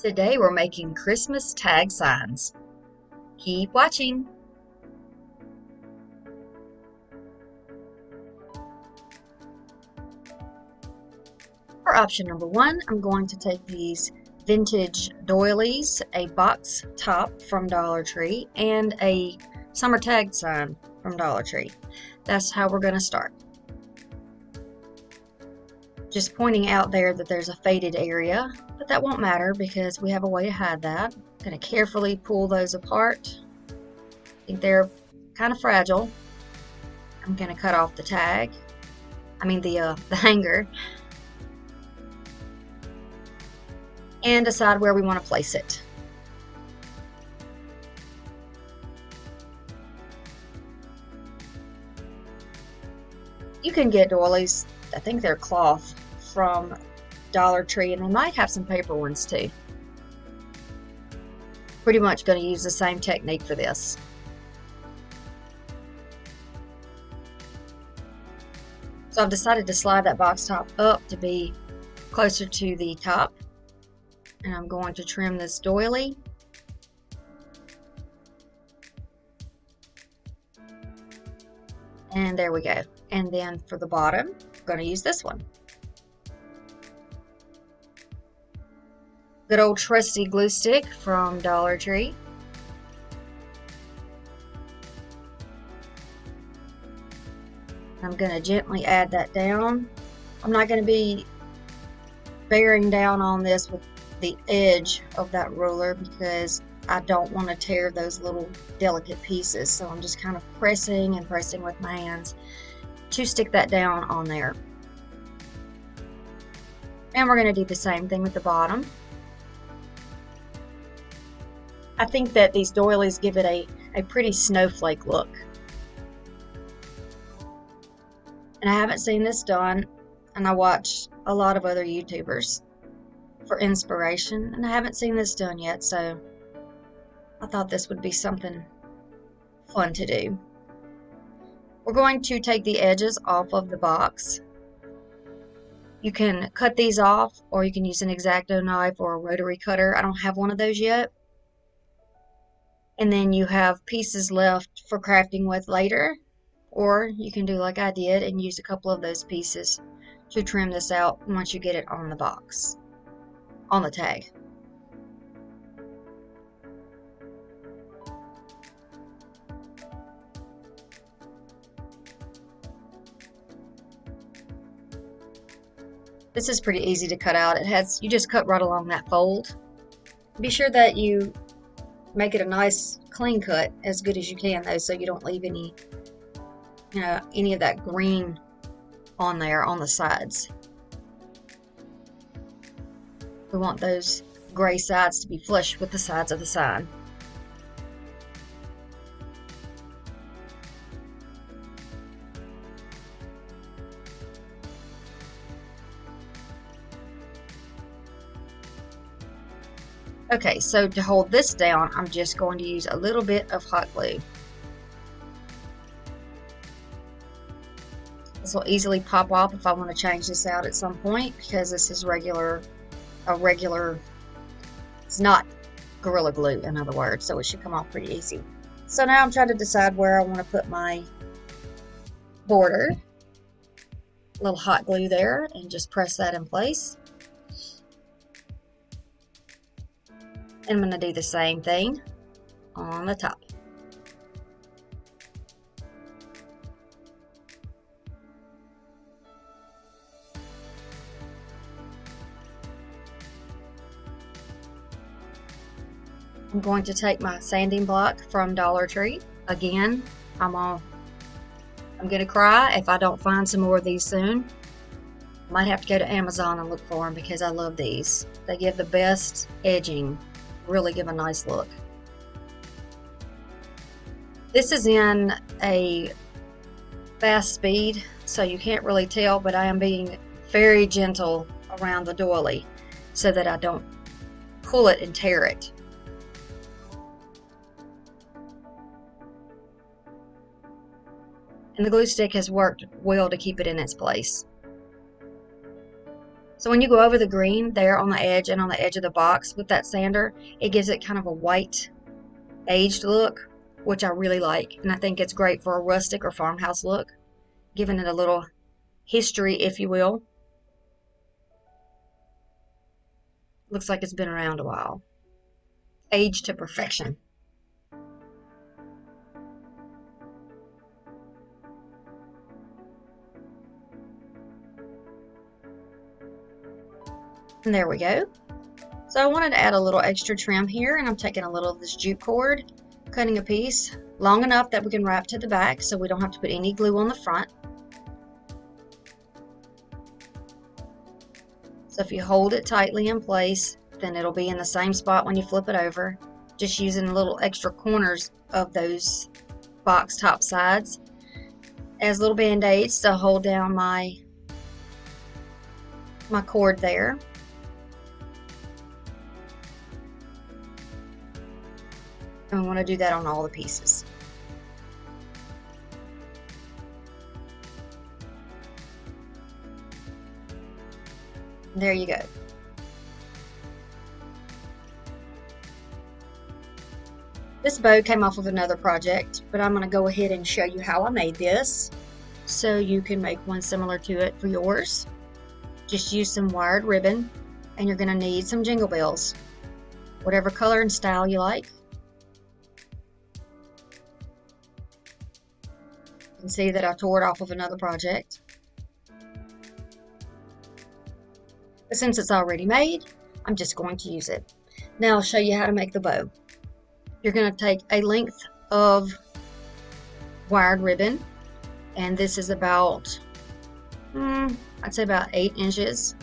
Today we're making Christmas tag signs. Keep watching. For option number one, I'm going to take these vintage doilies, a box top from Dollar Tree, and a summer tag sign from Dollar Tree. That's how we're going to start. Just pointing out there that there's a faded area, but that won't matter because we have a way to hide that. I'm going to carefully pull those apart. I think they're kind of fragile. I'm going to cut off the tag. I mean the, uh, the hanger. And decide where we want to place it. You can get doilies, I think they're cloth, from Dollar Tree, and they might have some paper ones too. Pretty much going to use the same technique for this. So I've decided to slide that box top up to be closer to the top. And I'm going to trim this doily. And there we go. And then for the bottom, I'm going to use this one. Good old trusty glue stick from Dollar Tree. I'm going to gently add that down. I'm not going to be bearing down on this with the edge of that ruler because I don't want to tear those little delicate pieces. So I'm just kind of pressing and pressing with my hands to stick that down on there. And we're going to do the same thing with the bottom. I think that these doilies give it a, a pretty snowflake look. And I haven't seen this done, and I watch a lot of other YouTubers for inspiration, and I haven't seen this done yet, so I thought this would be something fun to do. We're going to take the edges off of the box. You can cut these off or you can use an X-Acto knife or a rotary cutter. I don't have one of those yet. And then you have pieces left for crafting with later. Or you can do like I did and use a couple of those pieces to trim this out once you get it on the box, on the tag. This is pretty easy to cut out. It has, you just cut right along that fold. Be sure that you make it a nice clean cut as good as you can though so you don't leave any, you know, any of that green on there on the sides. We want those gray sides to be flush with the sides of the sign. Okay, so to hold this down, I'm just going to use a little bit of hot glue. This will easily pop off if I want to change this out at some point because this is regular, a regular, it's not Gorilla Glue in other words, so it should come off pretty easy. So now I'm trying to decide where I want to put my border. A little hot glue there and just press that in place. And I'm going to do the same thing on the top. I'm going to take my sanding block from Dollar Tree. Again, I'm on I'm gonna cry if I don't find some more of these soon. Might have to go to Amazon and look for them because I love these. They give the best edging really give a nice look. This is in a fast speed, so you can't really tell, but I am being very gentle around the doily so that I don't pull it and tear it. And the glue stick has worked well to keep it in its place. So when you go over the green there on the edge and on the edge of the box with that sander, it gives it kind of a white aged look, which I really like. And I think it's great for a rustic or farmhouse look, giving it a little history, if you will. Looks like it's been around a while. Aged to perfection. And there we go. So I wanted to add a little extra trim here and I'm taking a little of this jute cord, cutting a piece long enough that we can wrap to the back so we don't have to put any glue on the front. So if you hold it tightly in place, then it'll be in the same spot when you flip it over. Just using little extra corners of those box top sides as little band-aids to hold down my my cord there. And we want to do that on all the pieces. There you go. This bow came off of another project, but I'm going to go ahead and show you how I made this so you can make one similar to it for yours. Just use some wired ribbon and you're going to need some jingle bells, whatever color and style you like. Can see that I tore it off of another project. But since it's already made, I'm just going to use it. Now I'll show you how to make the bow. You're going to take a length of wired ribbon, and this is about, hmm, I'd say about 8 inches.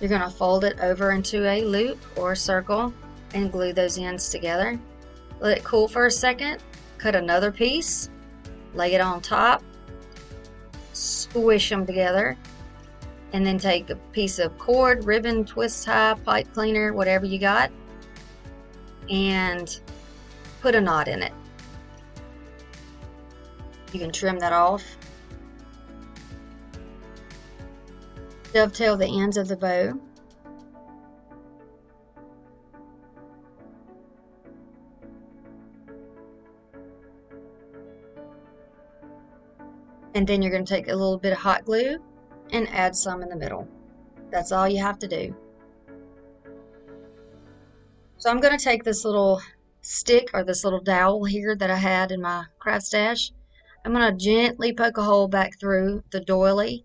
You're going to fold it over into a loop or a circle and glue those ends together. Let it cool for a second, cut another piece, lay it on top, squish them together, and then take a piece of cord, ribbon, twist tie, pipe cleaner, whatever you got, and put a knot in it. You can trim that off. Dovetail the ends of the bow. And then you're going to take a little bit of hot glue and add some in the middle. That's all you have to do. So I'm going to take this little stick or this little dowel here that I had in my craft stash. I'm going to gently poke a hole back through the doily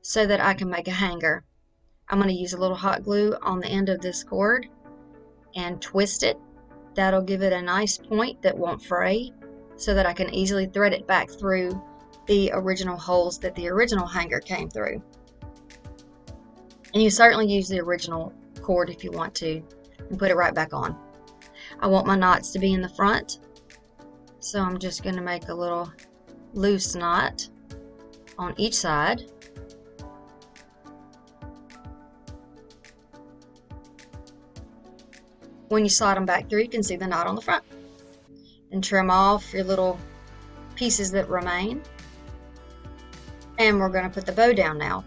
so that I can make a hanger. I'm going to use a little hot glue on the end of this cord and twist it. That'll give it a nice point that won't fray so that I can easily thread it back through the original holes that the original hanger came through. And you certainly use the original cord if you want to and put it right back on. I want my knots to be in the front so I'm just going to make a little loose knot on each side. When you slide them back through you can see the knot on the front. And trim off your little pieces that remain. And we're going to put the bow down now.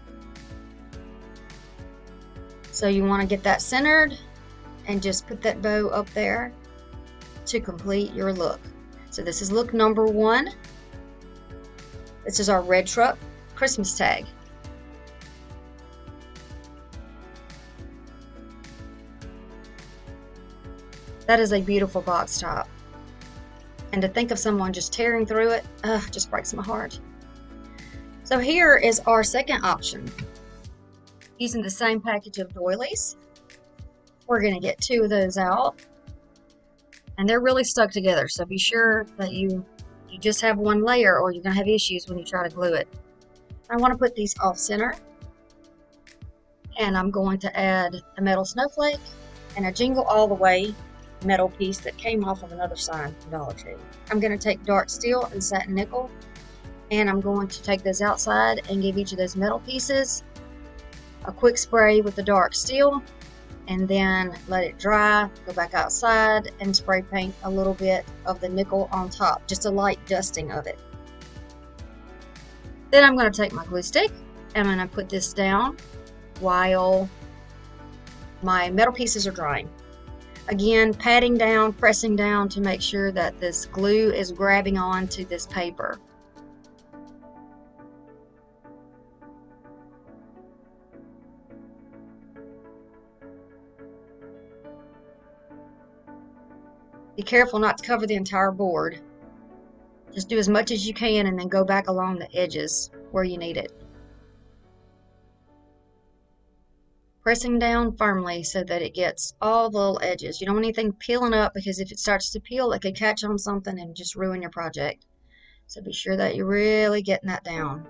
So you want to get that centered and just put that bow up there to complete your look. So this is look number one. This is our red truck Christmas tag. That is a beautiful box top. And to think of someone just tearing through it, uh, just breaks my heart. So here is our second option. Using the same package of doilies, we're going to get two of those out. And they're really stuck together, so be sure that you, you just have one layer or you're going to have issues when you try to glue it. I want to put these off center. And I'm going to add a metal snowflake and a jingle all the way metal piece that came off of another sign from Dollar Tree. I'm going to take dark steel and satin nickel and I'm going to take those outside and give each of those metal pieces a quick spray with the dark steel and then let it dry, go back outside and spray paint a little bit of the nickel on top, just a light dusting of it. Then I'm going to take my glue stick, and I'm going to put this down while my metal pieces are drying. Again, patting down, pressing down to make sure that this glue is grabbing onto this paper. Be careful not to cover the entire board. Just do as much as you can and then go back along the edges where you need it. Pressing down firmly so that it gets all the little edges. You don't want anything peeling up because if it starts to peel, it could catch on something and just ruin your project. So be sure that you're really getting that down.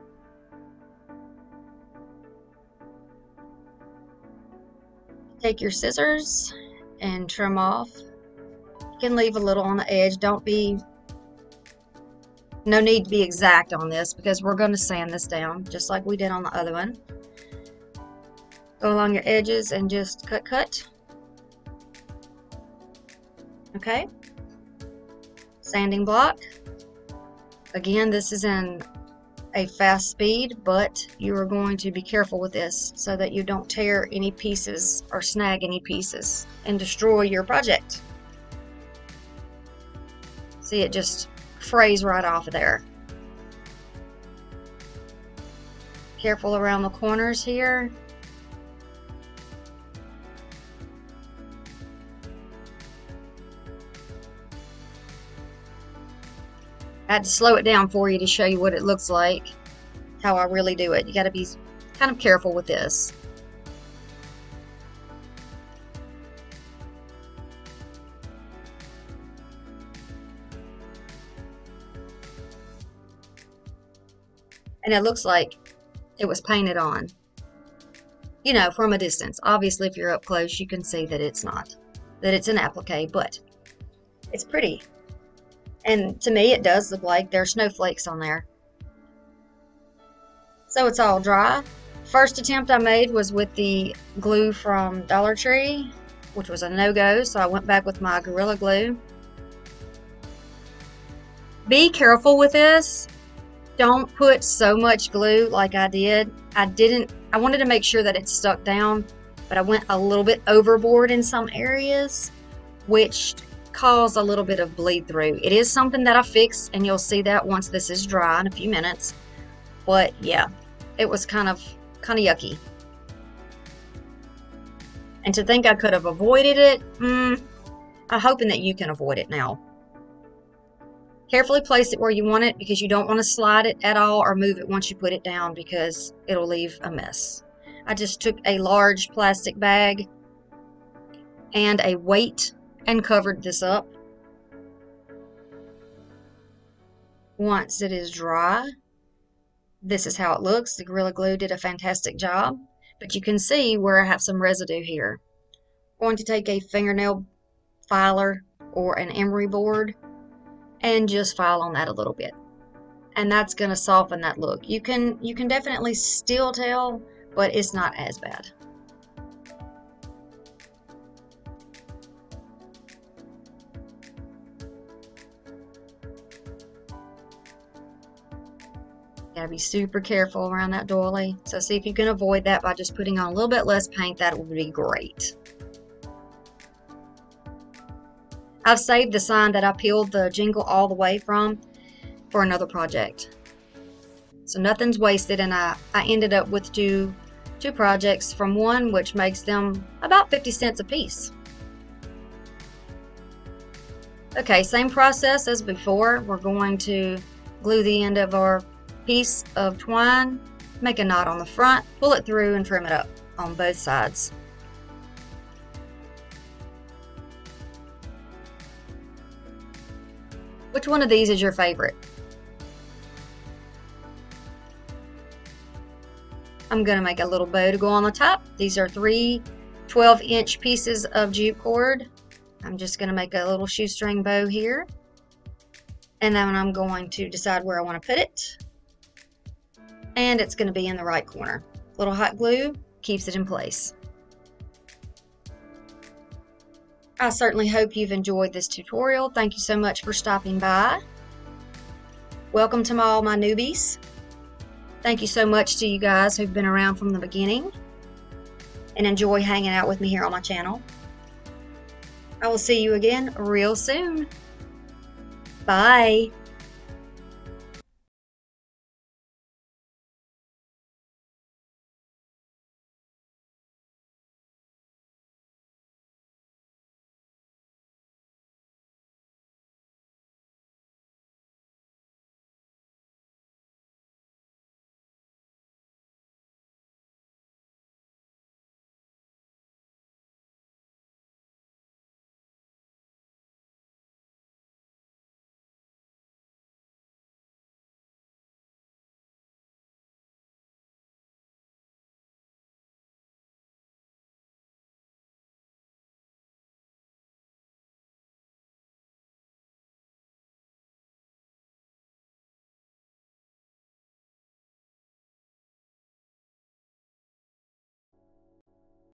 Take your scissors and trim off. Can leave a little on the edge. Don't be no need to be exact on this because we're going to sand this down just like we did on the other one. Go along your edges and just cut cut. Okay. Sanding block. Again, this is in a fast speed, but you are going to be careful with this so that you don't tear any pieces or snag any pieces and destroy your project. See, it just frays right off of there. Careful around the corners here. I had to slow it down for you to show you what it looks like, how I really do it. You got to be kind of careful with this. And it looks like it was painted on. You know, from a distance. Obviously, if you're up close, you can see that it's not, that it's an applique, but it's pretty. And to me, it does look like there's snowflakes on there. So it's all dry. First attempt I made was with the glue from Dollar Tree, which was a no-go, so I went back with my Gorilla Glue. Be careful with this don't put so much glue like I did. I didn't, I wanted to make sure that it stuck down, but I went a little bit overboard in some areas, which caused a little bit of bleed through. It is something that I fixed, and you'll see that once this is dry in a few minutes. But yeah, it was kind of, kind of yucky. And to think I could have avoided it, mm, I'm hoping that you can avoid it now. Carefully place it where you want it because you don't want to slide it at all or move it once you put it down because it'll leave a mess. I just took a large plastic bag and a weight and covered this up. Once it is dry, this is how it looks. The Gorilla Glue did a fantastic job, but you can see where I have some residue here. I'm going to take a fingernail filer or an emery board and just file on that a little bit. And that's going to soften that look. You can you can definitely still tell, but it's not as bad. Gotta be super careful around that doily. So see if you can avoid that by just putting on a little bit less paint. That would be great. I've saved the sign that I peeled the jingle all the way from for another project. So nothing's wasted and I, I ended up with two, two projects from one which makes them about 50 cents a piece. Okay, same process as before. We're going to glue the end of our piece of twine, make a knot on the front, pull it through and trim it up on both sides. Which one of these is your favorite? I'm going to make a little bow to go on the top. These are three 12 inch pieces of jute cord. I'm just going to make a little shoestring bow here. And then I'm going to decide where I want to put it. And it's going to be in the right corner. Little hot glue keeps it in place. I certainly hope you've enjoyed this tutorial. Thank you so much for stopping by. Welcome to all my newbies. Thank you so much to you guys who've been around from the beginning. and enjoy hanging out with me here on my channel. I will see you again real soon. Bye.